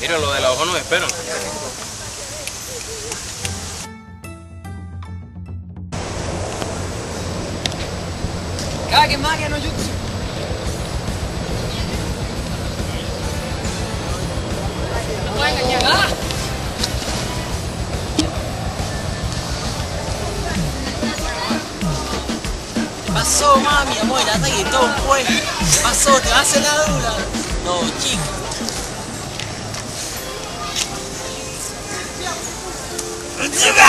Mira, lo de la hoja nos esperan. Kage magia no jutsu. Pasó, mami, amor, el reggaetón, pues. Pasó, te vas a hacer la dura. No, chico. ¡Chica!